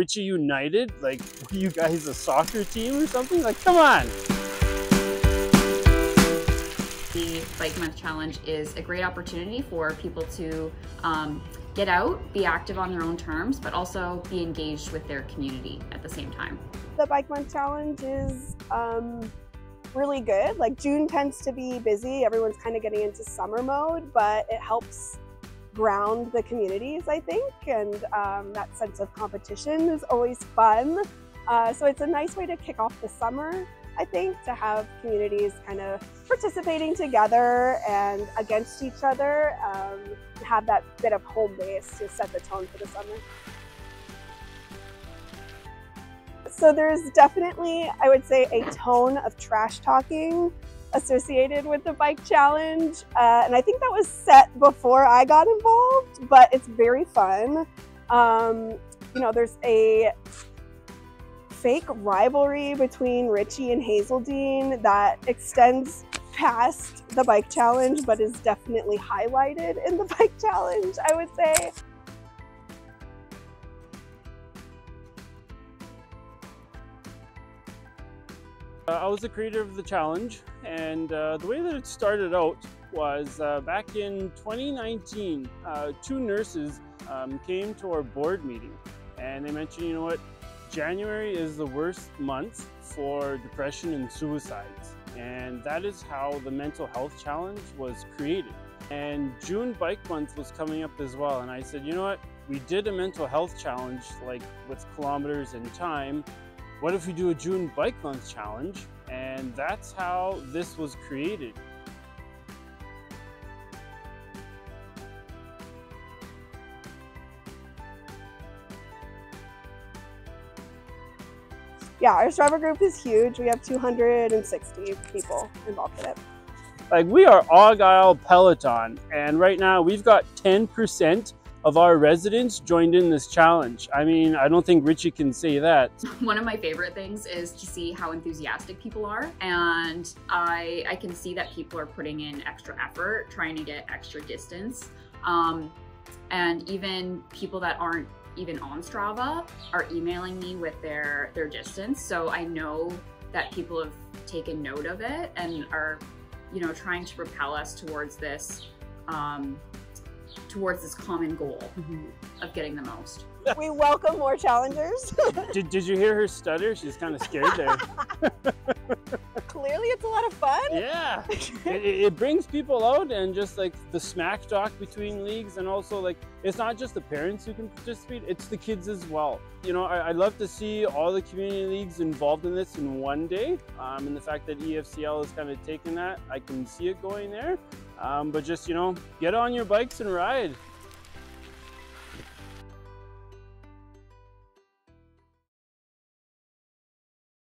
Ritchie United? Like, were you guys a soccer team or something? Like, come on. The Bike Month Challenge is a great opportunity for people to um, get out, be active on their own terms, but also be engaged with their community at the same time. The Bike Month Challenge is um, really good. Like June tends to be busy. Everyone's kind of getting into summer mode, but it helps ground the communities, I think, and um, that sense of competition is always fun. Uh, so it's a nice way to kick off the summer. I think, to have communities kind of participating together and against each other, um, have that bit of home base to set the tone for the summer. So there's definitely, I would say, a tone of trash talking associated with the bike challenge. Uh, and I think that was set before I got involved, but it's very fun. Um, you know, there's a fake rivalry between Ritchie and Hazeldean that extends past the bike challenge, but is definitely highlighted in the bike challenge, I would say. I was the creator of the challenge, and uh, the way that it started out was uh, back in 2019, uh, two nurses um, came to our board meeting and they mentioned, you know what, January is the worst month for depression and suicides. And that is how the mental health challenge was created. And June Bike Month was coming up as well. And I said, you know what? We did a mental health challenge like with kilometers and time. What if we do a June Bike Month challenge? And that's how this was created. yeah, our Strava group is huge. We have 260 people involved in it. Like we are Argyll Peloton, and right now we've got 10% of our residents joined in this challenge. I mean, I don't think Ritchie can say that. One of my favorite things is to see how enthusiastic people are. And I, I can see that people are putting in extra effort, trying to get extra distance. Um, and even people that aren't even on Strava are emailing me with their, their distance. So I know that people have taken note of it and are, you know, trying to propel us towards this, um, towards this common goal mm -hmm. of getting the most. We welcome more challengers. did, did you hear her stutter? She's kind of scared there. Clearly it's a lot of fun. Yeah, it, it, brings people out and just like the smack talk between leagues and also like, it's not just the parents who can participate, it's the kids as well. You know, I, would love to see all the community leagues involved in this in one day. Um, and the fact that EFCL is kind of taking that, I can see it going there. Um, but just, you know, get on your bikes and ride.